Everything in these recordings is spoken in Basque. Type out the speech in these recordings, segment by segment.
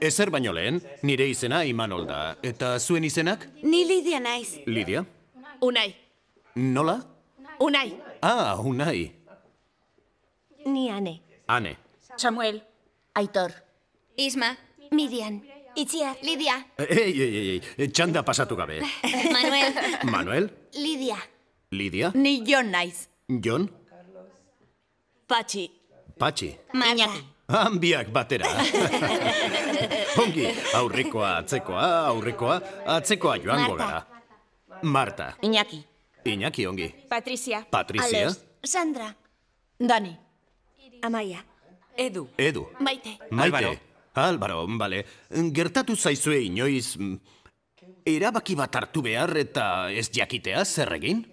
Ezer baino lehen, nire izena Imanol da. Eta zuen izenak? Ni Lidia naiz. Lidia? Unai, Nola? Unai, Ah, Unai. Ni Ane. Ane. Samuel, Aitor, Isma, Midian. Itziar. Lidia, Ei, ei, ei, ei, txanda pasatu gabe. Manuel, Manuel? Lidia. Lidia? ni Jon naiz. Jon? Patxi, Patxi? Marta, Han biak batera. Ongi, aurrekoa atzekoa, aurrekoa atzekoa joango Marta. gara. Marta. Iñaki, Iñaki ongi. Patricia, Patrizia. Alex. Sandra. Dani, Amaia. Edu, Edu. Maite. Maite. Álvaro. Álvaro, bale. Gertatu zaizue inoiz... mm, Erabaki bat hartu behar eta ez jakitea zer egin?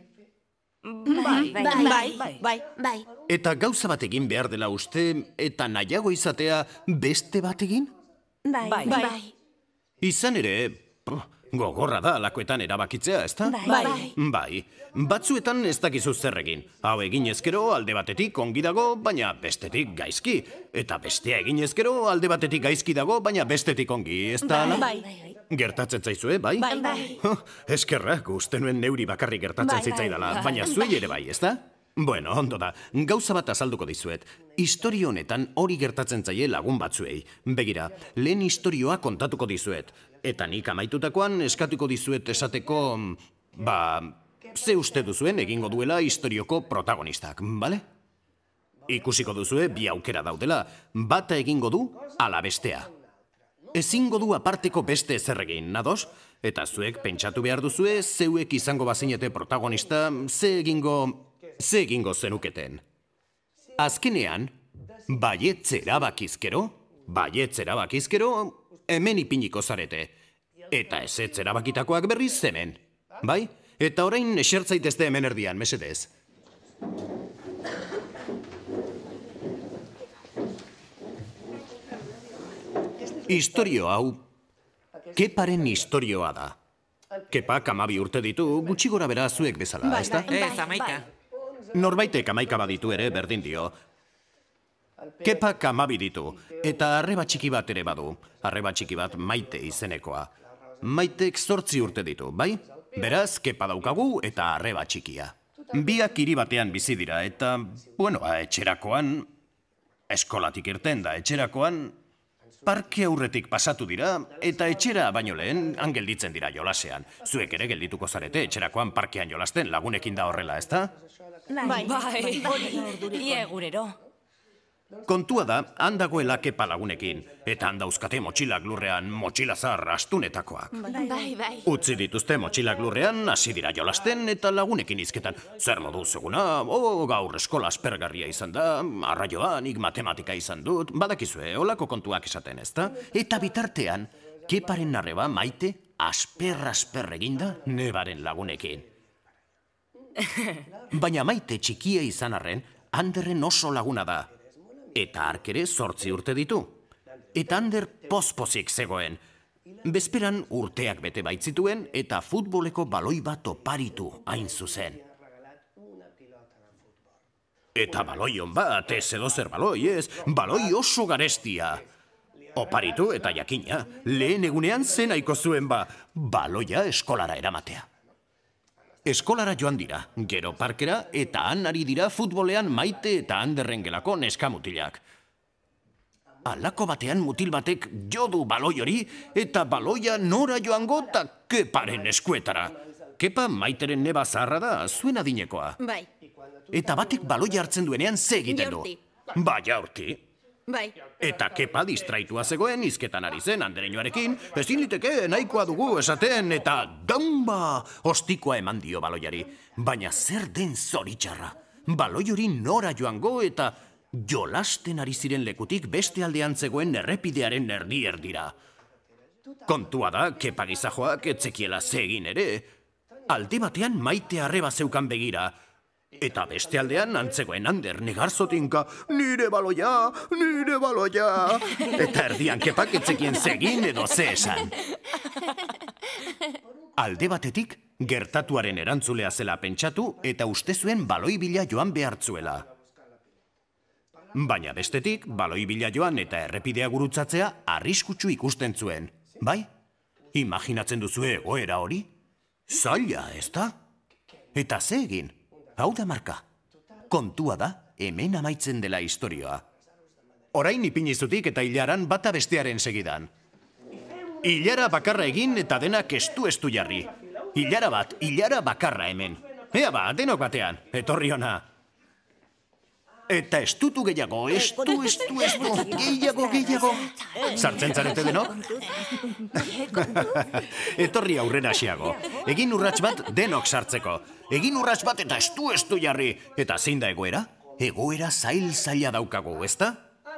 bai, bai, bai, Bai. Eta gauza bat egin behar dela uste eta nahiago izatea beste bat egin? Bai. Bai. Bai. Izan ere, gogorra da lakoetan erabakitzea, ezta? Bai. Bai, batzuetan ez dakizu zer egin. Hau egin ezkero alde batetik ongi dago, baina bestetik gaizki. Eta bestea egin ezkero alde batetik gaizki dago, baina bestetik ongi, ez da? ala? bai, Gertatzen zaizue, bai? bai, Bai. Huh, Eskerrak, uste nuen neuri bakarrik gertatzen Bai, bai. zitzaidala, baina zuei ere bai, ezta? Bueno, ondo da, gauza bat azalduko dizuet. Historio honetan hori gertatzen zaie lagun batzuei. Begira, lehen historioa kontatuko dizuet. Eta nik amaitutakoan eskatuko dizuet esateko, ba, ze uste duzuen egingo duela historioko protagonistak, bale? Ikusiko duzue bi aukera daudela, bata egingo du ala bestea. Ezingo du aparteko beste ezer egin, nados? Eta zuek pentsatu behar duzue, zeuek izango bazinete protagonista, ze egingo, ze egingo zenuketen. Azkenean, baietz erabakizkero, baietz erabakizkero, hemen ipiniko zarete. Eta ezetz erabakitakoak berriz hemen. Bai? Eta orain esertzaitezte hemen erdian, mesedez. Historio hau, Keparen historioa da. Kepak amabi urte ditu, gutxi gora bera zuek bezala, Bai, ezta? bai. Ez, amaika. Norbaitek amaika baditu ere berdin dio. Kepak amabi ditu, eta arreba txiki bat ere badu. Arreba txiki bat maite izenekoa. Maitek zortzi urte ditu, bai? Beraz, kepa daukagu eta arreba txikia. Biak hiri batean bizi dira, eta, bueno, etxerakoan, eskolatik irten da, etxerakoan, parke aurretik pasatu dira, eta etxera baino lehen, han gelditzen dira jolasean. Zuek ere geldituko zarete, etxerakoan parkean jolasten lagunekin da horrela, ezta? Bai. bai, ie gurero. Kontua da, han dagoela kepa lagunekin, eta han dauzkate motxilak lurrean, motxila zahar astunetakoak. Bai, bai. Utzi dituzte motxilak lurrean, hasi dira jolasten eta lagunekin izketan. Zer modu zeguna, o, gaur eskola aspergarria izan da, arraioa, nik matematika izan dut, badakizue, olako kontuak esaten ezta? Eta bitartean, keparen arreba maite, asper-asper eginda, nebaren lagunekin. Baina maite txikia izan arren, Anderren oso laguna da. Eta hark ere zortzi urte ditu. Eta Ander pospozik zegoen. Bezperan urteak bete baitzituen eta futboleko baloi bat oparitu hain zuzen. Eta baloi bat, ez edo zer baloi, ez, baloi oso garestia. Oparitu eta jakina, lehen egunean zenaiko zuen ba, baloia eskolara eramatea. Eskolara joan dira, gero parkera eta han ari dira futbolean maite eta handerren gelako neskamutilak. Alako batean mutil batek jo du baloi hori eta baloia nora joango eta keparen eskuetara. Kepa maiteren neba zaharra da, zuen adinekoa. Bai. Eta batek baloia hartzen duenean ze egiten du. Jaurti. Ba, jaurti. Bai. Eta kepa distraitua zegoen izketan ari zen andereñoarekin, ezin liteke nahikoa dugu esaten eta damba ostikoa eman dio baloiari. Baina zer den zoritxarra? Baloi hori nora joango eta jolasten ari ziren lekutik beste aldean zegoen errepidearen erdi erdira. Kontua da, kepa gizajoak etzekiela ze egin ere. Alde batean maite arreba zeukan begira, Eta beste aldean antzegoen ander negarzotinka, nire baloia, nire baloia. Eta erdian kepak etzekien zegin edo ze esan. Alde batetik, gertatuaren erantzulea zela pentsatu eta uste zuen baloi bila joan behartzuela. Baina bestetik, baloi bila joan eta errepidea gurutzatzea arriskutsu ikusten zuen. Bai? Imaginatzen duzue egoera hori? Zaila, ez da? Eta ze egin? Hau da marka. Kontua da, hemen amaitzen dela historioa. Orain ipinizutik eta hilaran bata bestearen segidan. Hilara bakarra egin eta denak estu estu jarri. Hilara bat, hilara bakarra hemen. Ea ba, denok batean, etorri ona. Eta estutu gehiago, estu, estu, estu, gehiago, gehiago. Sartzen zarete denok? Etorri aurrera xeago. Egin urrats bat denok sartzeko. Egin urrats bat eta estu, estu jarri. Eta zein da egoera? Egoera zail zaila daukagu, ezta?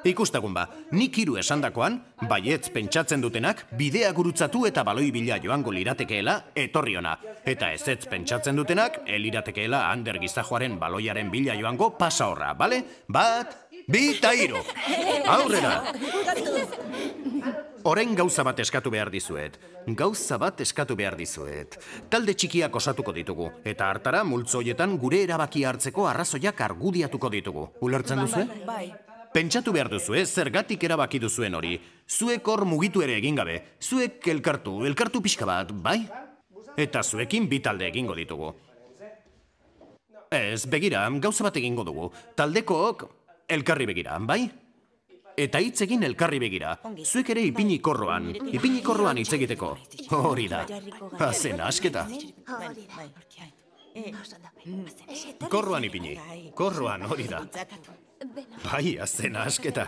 Ikustagun ba, nik hiru esandakoan, baietz pentsatzen dutenak, bidea gurutzatu eta baloi bila joango liratekeela, etorri ona. Eta ezetz pentsatzen dutenak, eliratekeela Ander Gizajoaren baloiaren bila joango pasa horra, bale? Bat, bi eta hiru. Aurrera! Orain gauza bat eskatu behar dizuet. Gauza bat eskatu behar dizuet. Talde txikiak osatuko ditugu, eta hartara multzoietan gure erabaki hartzeko arrazoiak argudiatuko ditugu. Ulertzen duzu? Bai. Pentsatu behar duzu, eh? zergatik erabaki duzuen hori. Zuek hor mugitu ere egin gabe. Zuek elkartu, elkartu pixka bat, bai? Eta zuekin bi talde egingo ditugu. Ez, begira, gauza bat egingo dugu. Taldekook elkarri begira, bai? Eta hitz egin elkarri begira. Zuek ere ipini korroan, ipini korroan hitz egiteko. Hori da. Hazen asketa. Korroan ipini. Korroan, hori da. Bai, azena asketa.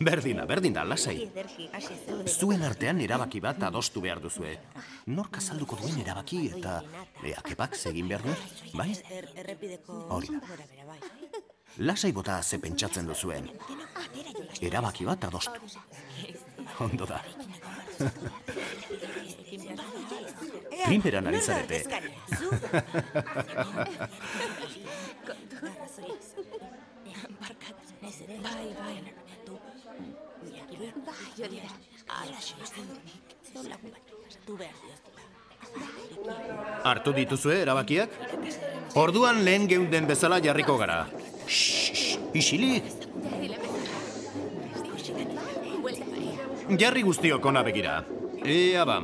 Berdina, berdina, lasai. Zuen artean erabaki bat adostu behar duzue. Nork azalduko duen erabaki eta eakepak egin behar du? Bai? Hori da. Lasai bota ze pentsatzen duzuen. Erabaki bat adostu. Ondo da. Primeran ari zarete. Bai, bai. Hartu dituzue erabakiak? Orduan lehen geunden bezala jarriko gara. Shhh, isilik. Jarri guztiok ona begira. Ea ba.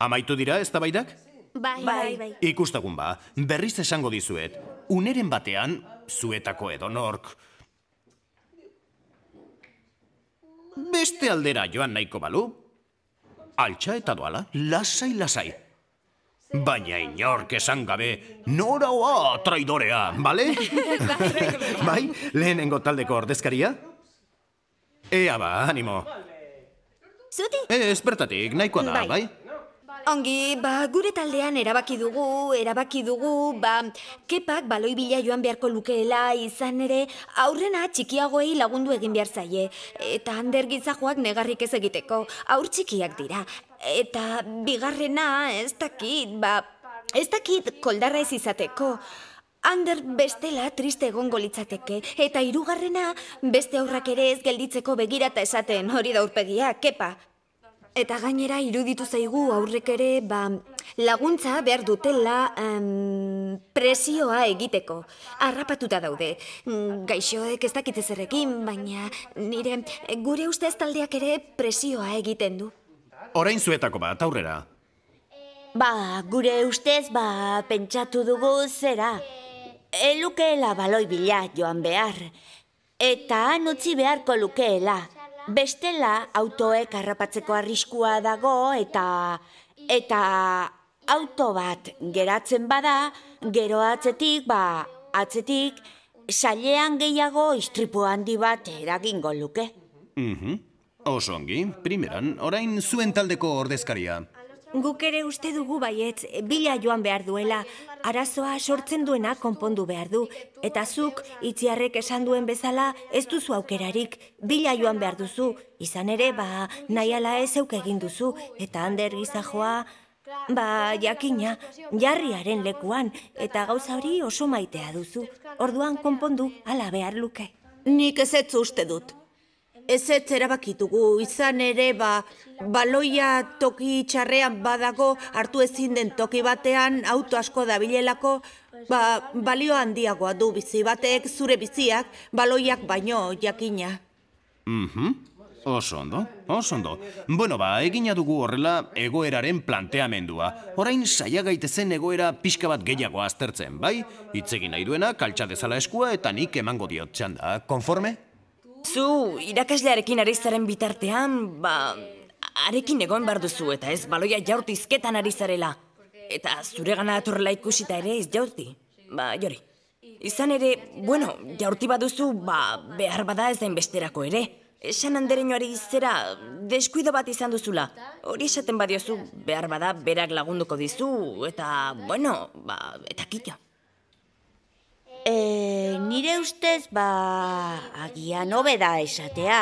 Amaitu dira ez? Bai, bai, bai. Ikustagun ba, berriz esango dizuet. Uneren batean, zuetako edo nork. Beste aldera joan nahiko balu. Altxa eta doala, lasai, lasai. Baina inork esan gabe, nora oa traidorea, bale? bai, lehenengo taldeko ordezkaria? Ea ba, animo. Zuti? Ez, bertatik, nahikoa da, Bai. bai? Ongi, ba, gure taldean erabaki dugu, erabaki dugu, ba, kepak baloi bila joan beharko lukeela izan ere, aurrena txikiagoei lagundu egin behar zaie. Eta hander gizajoak negarrik ez egiteko, aur txikiak dira. Eta bigarrena, ez dakit, ba, ez dakit koldarra ez izateko. Ander bestela triste egongo litzateke, eta hirugarrena beste aurrak ere ez gelditzeko begirata esaten hori da urpegia, kepa. Eta gainera iruditu zaigu aurrek ere, ba, laguntza behar dutela em, presioa egiteko. Arrapatuta daude. Mm, Gaixoek ez dakite zerrekin, baina nire gure ustez taldeak ere presioa egiten du. Orain zuetako bat, aurrera. Ba, gure ustez, ba, pentsatu dugu zera. Elukeela baloi bila joan behar. Eta han utzi beharko lukeela. Bestela autoek harrapatzeko arriskua dago eta... Eta auto bat geratzen bada, gero atzetik, ba, atzetik, sailean gehiago istripu handi bat eragingo luke. Mhm. Oso ongi, primeran, orain zuen taldeko ordezkaria. Guk ere uste dugu baietz, bila joan behar duela, arazoa sortzen duena konpondu behar du. Eta zuk, itziarrek esan duen bezala, ez duzu aukerarik, bila joan behar duzu. Izan ere, ba, nahi ala ez euk egin duzu, eta hander gizajoa, ba, jakina, jarriaren lekuan, eta gauza hori oso maitea duzu. Orduan konpondu, ala behar luke. Nik ez uste dut. Ez ez erabakitugu, izan ere, ba, baloia toki txarrean badago hartu ezin den toki batean auto asko dabilelako, ba, balio handiagoa du bizi batek zure biziak baloiak baino jakina. Mhm. Oso ondo, oso ondo. Bueno, ba, egina dugu horrela egoeraren planteamendua. Orain saia gaitezen egoera pixka bat gehiago aztertzen, bai? Itzegin nahi duena, kaltsa dezala eskua eta nik emango diot txanda. Konforme? Zu, irakaslearekin ari zaren bitartean, ba, arekin egon behar duzu eta ez baloia jaurtizketan ari zarela. Eta zure gana atorrela ikusita ere ez jaurti. Ba, jori. Izan ere, bueno, jaurti baduzu, ba, behar bada ez da inbesterako ere. Esan andereñoari zera, deskuido bat izan duzula. Hori esaten badiozu, behar bada berak lagunduko dizu, eta, bueno, ba, eta kito. E, nire ustez, ba, agian hobeda esatea.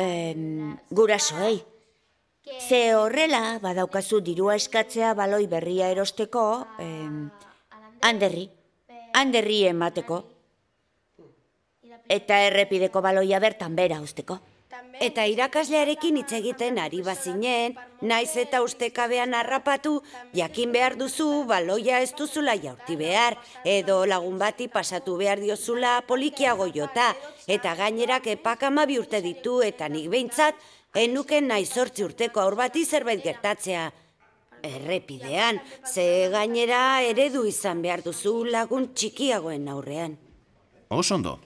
Em, gurasoei. Ze horrela, badaukazu dirua eskatzea baloi berria erosteko, em, handerri, handerri emateko. Eta errepideko baloia bertan bera usteko. Eta irakaslearekin hitz egiten ari bazinen, naiz eta ustekabean harrapatu, jakin behar duzu baloia ez duzula jaurti behar, edo lagun bati pasatu behar diozula polikiago jota, eta gainerak epak amabi urte ditu, eta nik behintzat, enuken nahi sortzi urteko aur bati zerbait gertatzea. Errepidean, ze gainera eredu izan behar duzu lagun txikiagoen aurrean. Oso ondo.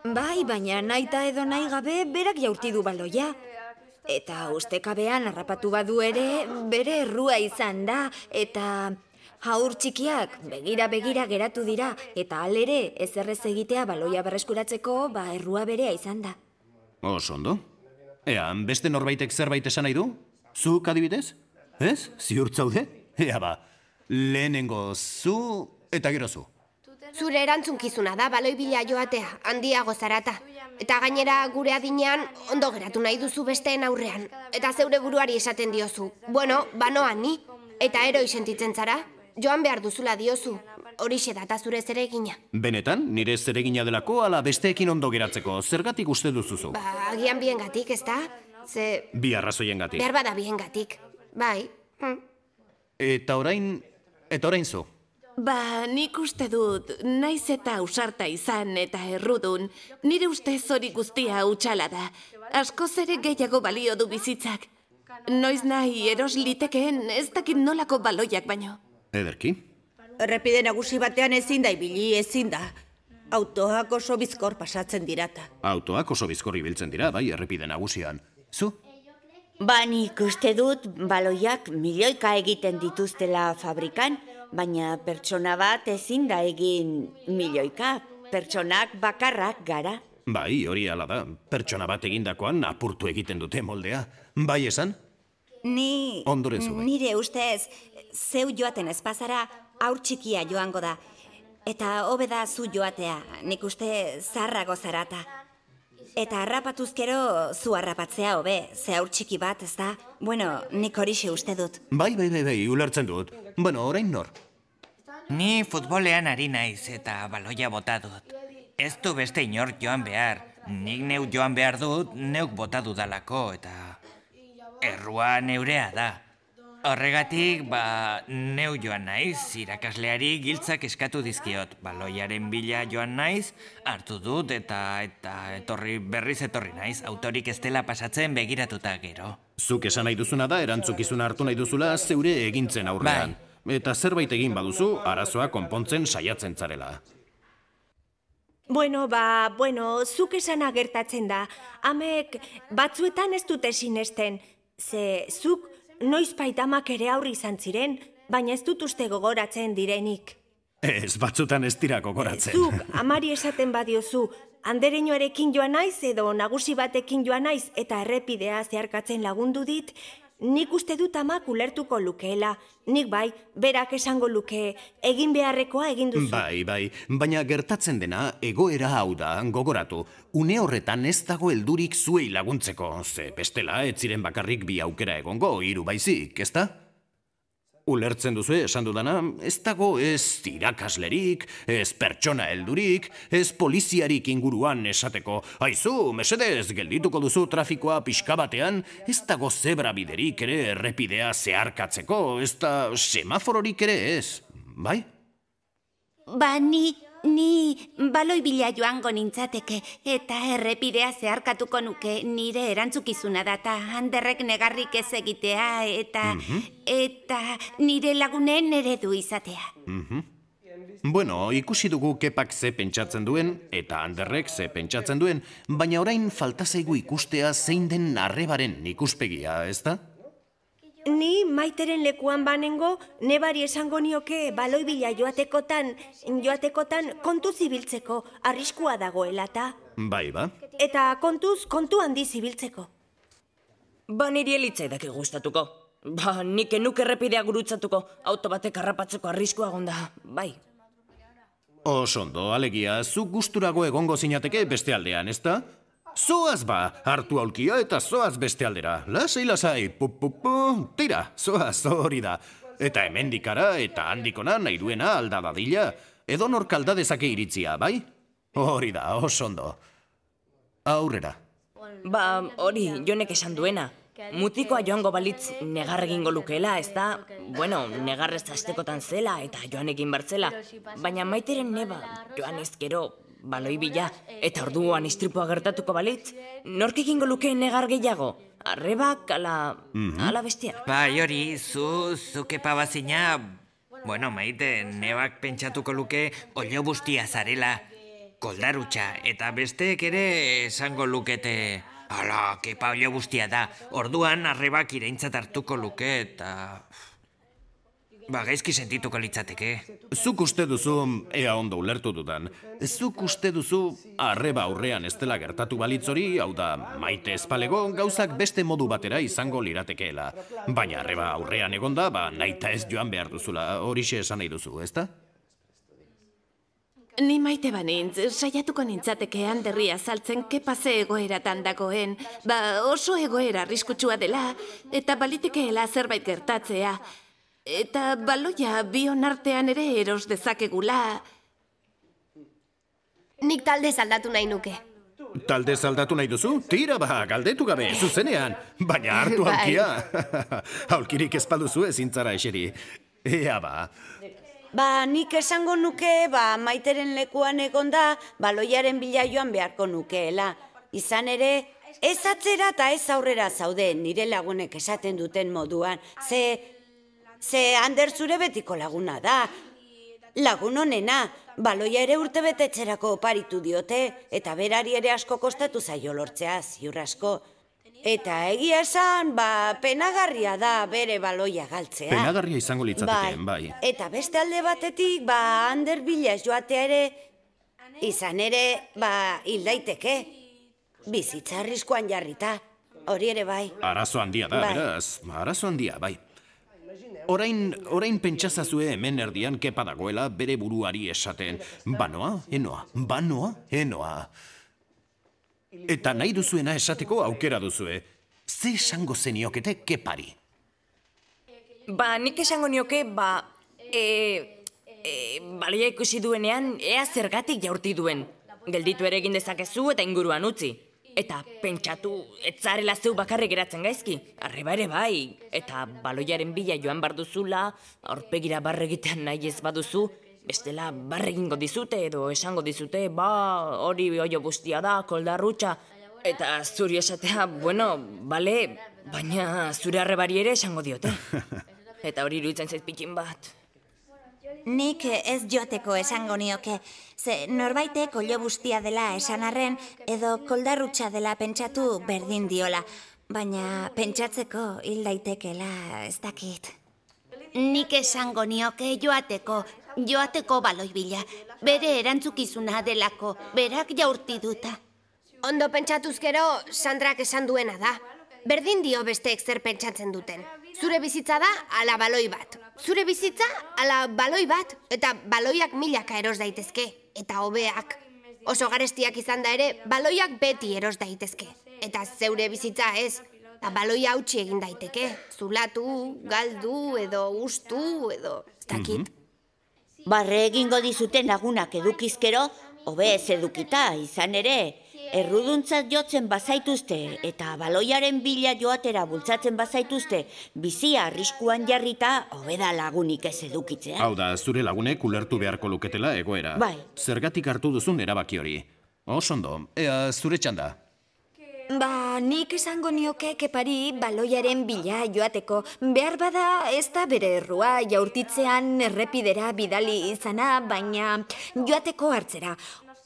Bai, baina naita edo nahi gabe berak jaurti du baloia. Eta ustekabean harrapatu badu ere, bere errua izan da, eta haur txikiak begira begira geratu dira, eta alere ez errez egitea baloia berreskuratzeko, ba errua berea izan da. Oso ondo. Ea, beste norbaitek zerbait esan nahi du? Zuk adibidez? Ez? Ziurtzaude? Ea ba, lehenengo zu eta gero zu. Zure erantzunkizuna da baloi bila joatea, handiago zarata. Eta gainera gure adinean ondo geratu nahi duzu besteen aurrean. Eta zeure buruari esaten diozu. Bueno, banoan ni. Eta eroi sentitzen zara? Joan behar duzula diozu. Horixe data zure zeregina. Benetan, nire zeregina delako ala besteekin ondo geratzeko, zergatik uste duzuzu? Ba, agian bien gatik, ez da? Ze, Bi arrazoien gatik. behar bada bien gatik. Bai. Hm. Eta orain, eta orain zu. Ba, nik uste dut, naiz eta ausarta izan eta errudun, nire ustez hori guztia utxala da. Askoz ere gehiago balio du bizitzak. Noiz nahi eros litekeen ez dakit nolako baloiak baino. Ederki? Errepide nagusi batean ezin da ibili ezin da. Autoak oso bizkor pasatzen dirata. Autoak oso bizkorri biltzen dira, bai, errepide nagusian. Zu? Ba, nik uste dut baloiak milioika egiten dituztela fabrikan, baina pertsona bat ezin da egin milioika. Pertsonak bakarrak gara. Bai, hori ala da. Pertsona bat egindakoan apurtu egiten dute moldea. Bai esan? Ni... Ondoren zu bai. Nire ustez, zeu joaten ezpazara, aur txikia joango da. Eta hobeda zu joatea, nik uste zarrago zarata. Eta harrapatuzkero zu harrapatzea hobe, ze aur txiki bat, ez da? Bueno, nik horixe uste dut. Bai, bai, bai, bai, ulertzen dut. Bueno, orain nor? Ni futbolean ari naiz eta baloia bota dut. Ez du beste inor joan behar. Nik neu joan behar dut, neuk bota dudalako eta... Errua neurea da. Horregatik, ba, neu joan naiz, irakasleari giltzak eskatu dizkiot. Baloiaren bila joan naiz, hartu dut eta eta etorri berriz etorri naiz, autorik ez dela pasatzen begiratuta gero. Zuk esan nahi duzuna da, erantzukizuna hartu nahi duzula zeure egintzen aurrean. Eta zerbait egin baduzu, arazoa konpontzen saiatzen zarela. Bueno, ba, bueno, zuk esana gertatzen da. Amek, batzuetan ez dute sinesten. Ze, zuk noiz amak ere aurri izan ziren, baina ez dut uste gogoratzen direnik. Ez, batzutan ez dira gogoratzen. Zuk, amari esaten badiozu, andereñoarekin joan naiz edo nagusi batekin joan naiz eta errepidea zeharkatzen lagundu dit, nik uste dut amak ulertuko lukeela. Nik bai, berak esango luke, egin beharrekoa egin duzu. Bai, bai, baina gertatzen dena egoera hau da, gogoratu. Une horretan ez dago heldurik zuei laguntzeko, ze bestela ez ziren bakarrik bi aukera egongo, hiru baizik, ezta? Ulertzen duzu esan dudana, ez dago ez irakaslerik, ez pertsona heldurik, ez poliziarik inguruan esateko. Aizu, mesedez, geldituko duzu trafikoa pixka batean, ez dago zebra biderik ere errepidea zeharkatzeko, ez da semafororik ere ez, bai? Ba, ni, ni baloi bila joango nintzateke, eta errepidea zeharkatuko nuke nire erantzukizuna da, eta handerrek negarrik ez egitea, eta, eta nire lagunen eredu izatea. Bueno, ikusi dugu kepak ze pentsatzen duen, eta handerrek ze pentsatzen duen, baina orain falta zaigu ikustea zein den arrebaren ikuspegia, ez da? Ni maiteren lekuan banengo, nebari esango nioke baloi bila joatekotan, joatekotan kontu zibiltzeko, arriskua dagoela eta. Bai, ba? Eta kontuz, kontu handi zibiltzeko. Ba niri elitzaidak gustatuko. Ba, nik enuk errepidea gurutzatuko, auto batek harrapatzeko arriskua gonda, bai. Osondo, alegia, zu gusturago egongo zinateke beste aldean, ezta? Zoaz ba, hartu aulkia eta zoaz beste aldera. Lasai, lasai, pu, pu, pu, tira, zoaz, hori da. Eta hemendikara eta handikona nahi duena alda dadila. Edo nork alda dezake iritzia, bai? Hori da, osondo. Aurrera. Ba, hori, jonek esan duena. Mutikoa joango balitz negar egingo lukeela, ez da? Bueno, negar ez astekotan zela eta joan egin bertzela. Baina maiteren neba, joan ezkero, baloi bila, eta orduan istripua gertatuko balitz, nork egingo luke negar gehiago? Arrebak, ala, ala bestia. Bai, hori, zu, zuke pabazina... Bueno, maite, nebak pentsatuko luke olio bustia zarela. Koldarutxa, eta besteek ere esango lukete... Ala, kepa olio bustia da. Orduan, arrebak iraintzat hartuko luke, eta... Ba, gaizki sentituko litzateke. Zuk uste duzu, ea ondo ulertu dudan, zuk uste duzu arreba aurrean ez dela gertatu balitzori, hau da, maite espalego, gauzak beste modu batera izango liratekeela. Baina arreba aurrean egonda, ba, naita ez joan behar duzula, horixe esan nahi duzu, ezta? Ni maite banintz, saiatuko nintzateke handerria saltzen kepaze egoeratan dagoen, ba oso egoera arriskutsua dela, eta balitekeela zerbait gertatzea. Eta baloia bion artean ere eros dezakegula. Nik talde aldatu nahi nuke. Talde aldatu nahi duzu? Tira ba, galdetu gabe, zuzenean. Baina hartu Bai. aulkia. Aulkirik ez baduzu ezintzara eseri. Ea ba, Ba, nik esango nuke, ba, maiteren lekuan egonda, baloiaren bila joan beharko nukeela. Izan ere, ez atzera eta ez aurrera zaude nire lagunek esaten duten moduan. Ze, ze Ander zure betiko laguna da. Lagun honena, baloia ere urte betetzerako oparitu diote, eta berari ere asko kostatu zaio lortzea, ziur asko. Eta egia esan, ba, penagarria da bere baloia galtzea. penagarria izango litzatekeen, bai. Eta beste alde batetik, ba, Ander bila ez joatea ere, izan ere, ba, hil daiteke. Bizitza arriskuan jarrita, hori ere bai. Arazo handia da, Bai. beraz, arazo handia, bai. Orain, orain pentsazazue hemen erdian kepa dagoela bere buruari esaten. Banoa, enoa, banoa, enoa. Eta nahi duzuena esateko aukera duzue. Ze esango zeniokete kepari? Ba, nik esango nioke, ba, e, e, baloia ikusi duenean, ea zergatik jaurti duen. Gelditu ere egin dezakezu eta inguruan utzi. Eta pentsatu, etzarela zeu bakarrik geratzen gaizki. Arreba ere bai, eta baloiaren bila joan bar duzula, aurpegira barre egitean nahi ez baduzu, bestela barre egingo dizute edo esango dizute, ba, hori oio guztia da, koldarrutxa. Eta zuri esatea, bueno, bale, baina zure arrebari ere esango diote. Eta hori iruditzen zait pikin bat. Nik ez joteko esango nioke, ze norbaitek olio bustia dela esan arren, edo koldarrutxa dela pentsatu berdin diola, baina pentsatzeko hil daitekela ez dakit. Nik esango nioke joateko, joateko baloi bila, bere erantzukizuna delako, berak jaurti duta. Ondo pentsatuz gero, Sandrak esan duena da. Berdin dio besteek zer pentsatzen duten. Zure bizitza da ala baloi bat. Zure bizitza ala baloi bat. Eta baloiak milaka eros daitezke. Eta hobeak. Oso garestiak izan da ere, baloiak beti eros daitezke. Eta zeure bizitza ez. Ta baloia hautsi egin daiteke. Zulatu, galdu, edo ustu, edo... Ez dakit. Barre egingo dizuten lagunak edukizkero, hobe ez edukita, izan ere, erruduntzat jotzen bazaituzte eta baloiaren bila joatera bultzatzen bazaituzte, bizia arriskuan jarrita, hobeda lagunik ez edukitzea. Hau da, zure lagunek ulertu beharko luketela egoera. Bai. Zergatik hartu duzun erabaki hori. Osondo, ea zure txanda. Ba, nik esango nioke kepari baloiaren bila joateko. Behar bada ez da bere errua jaurtitzean errepidera bidali izana, baina joateko hartzera.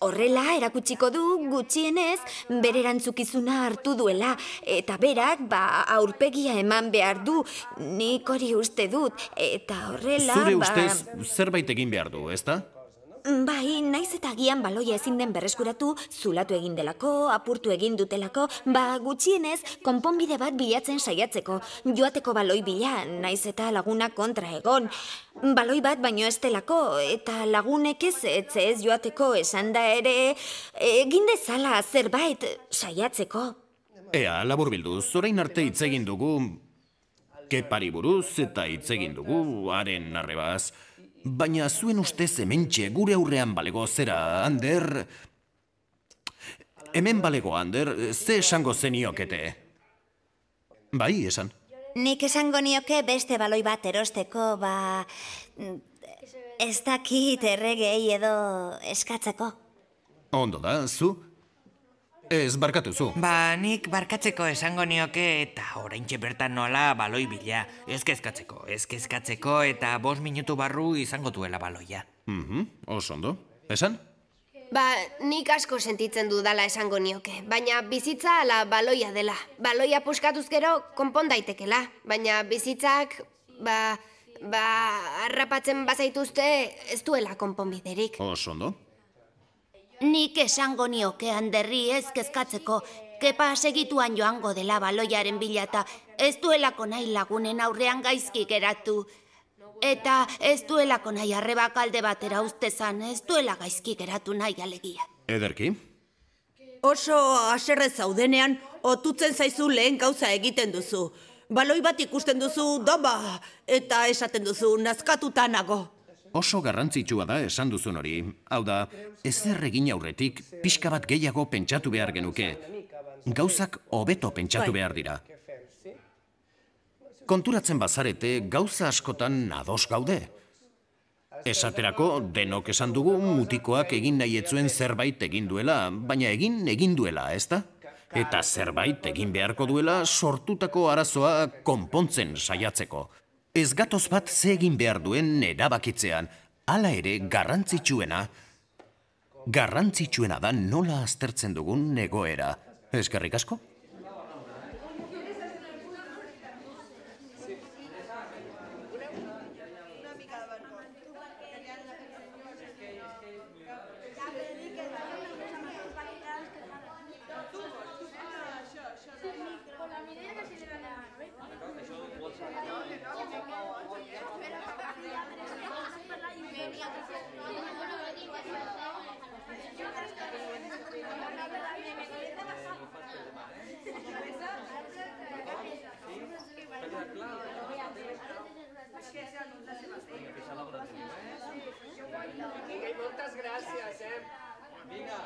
Horrela erakutsiko du gutxienez bere erantzukizuna hartu duela. Eta berak ba aurpegia eman behar du. Nik hori uste dut. Eta horrela Zure ba ustez zerbait egin behar du, ezta? Bai, naiz eta agian baloia ezin den berreskuratu, zulatu egin delako, apurtu egin dutelako, ba gutxienez konponbide bat bilatzen saiatzeko. Joateko baloi bila, naiz eta laguna kontra egon. Baloi bat baino ez delako, eta lagunek ez ez ez joateko esan da ere, egin dezala zerbait saiatzeko. Ea, labur bildu, zorain arte hitz egin dugu, kepari buruz eta hitz egin dugu, haren arrebaz. Baina zuen ustez hementxe gure aurrean balego zera, Ander... Hemen balego, Ander, ze esango zeniokete? Bai, esan. Nik esango nioke beste baloi bat erosteko, ba... Ez dakit erregei edo eskatzeko. Ondo da, zu? Ez, barkatu zu. Ba, nik barkatzeko esango nioke eta oraintxe bertan nola baloi bila. Ez kezkatzeko, ez kezkatzeko eta bost minutu barru izango duela baloia. Mhm, oso ondo. Esan? Ba, nik asko sentitzen dudala esango nioke, baina bizitza ala baloia dela. Baloia puskatuz gero konpon daitekela, baina bizitzak, ba, ba, harrapatzen bazaituzte ez duela konponbiderik. Oso ondo. Nik esango nioke handerri ez kezkatzeko, kepa segituan joango dela baloiaren bilata, ez duelako nahi lagunen aurrean gaizki geratu. Eta ez duelako nahi arrebak alde batera ustezan, ez duela gaizki geratu nahi alegia. Ederki? Oso aserre zaudenean, otutzen zaizu lehen gauza egiten duzu. Baloi bat ikusten duzu, doba, eta esaten duzu, nazkatuta nago. Oso garrantzitsua da esan duzun hori. Hau da, ezer egin aurretik pixka bat gehiago pentsatu behar genuke. Gauzak hobeto pentsatu Bai. behar dira. Konturatzen bazarete, gauza askotan ados gaude. Esaterako, denok esan dugu mutikoak egin nahi etzuen zerbait egin duela, baina egin egin duela, ezta? Eta zerbait egin beharko duela sortutako arazoa konpontzen saiatzeko. Ez gatoz bat ze egin behar duen erabakitzean, hala ere garrantzitsuena, garrantzitsuena da nola aztertzen dugun egoera. Eskerrik asko? Vinga.